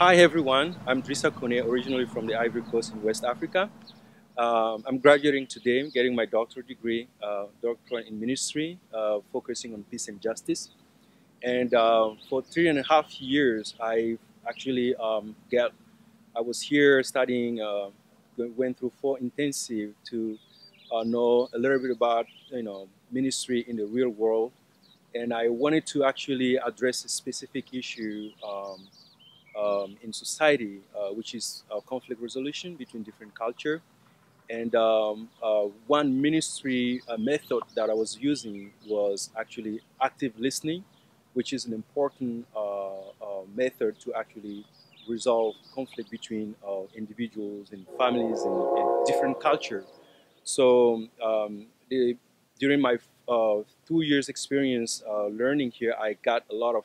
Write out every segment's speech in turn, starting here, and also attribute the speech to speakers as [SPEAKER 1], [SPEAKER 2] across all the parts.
[SPEAKER 1] Hi everyone, I'm Drissa Kone, originally from the Ivory Coast in West Africa. Um, I'm graduating today, getting my doctorate degree, uh, doctorate in ministry, uh, focusing on peace and justice. And uh, for three and a half years, I actually um, get, I was here studying, uh, went through four intensive to uh, know a little bit about, you know, ministry in the real world. And I wanted to actually address a specific issue um, um, in society, uh, which is uh, conflict resolution between different culture. And um, uh, one ministry uh, method that I was using was actually active listening, which is an important uh, uh, method to actually resolve conflict between individuals and families and, and different culture. So um, the, during my two years experience learning here, I got a lot of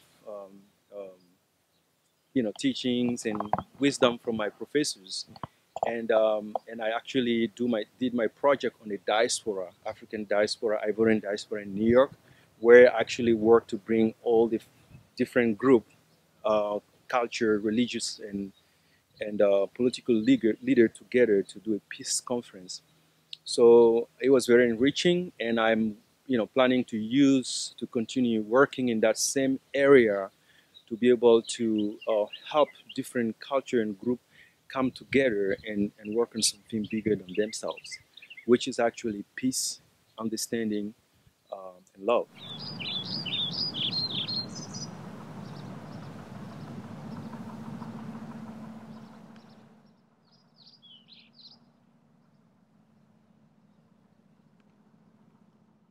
[SPEAKER 1] you know, teachings and wisdom from my professors. And, um, and I actually do my, did my project on the diaspora, African diaspora, Ivorian diaspora in New York, where I actually worked to bring all the different group, uh, culture, religious, and, and uh, political leader, leader together to do a peace conference. So it was very enriching, and I'm you know planning to use to continue working in that same area to be able to uh, help different culture and group come together and, and work on something bigger than themselves, which is actually peace, understanding, uh, and love.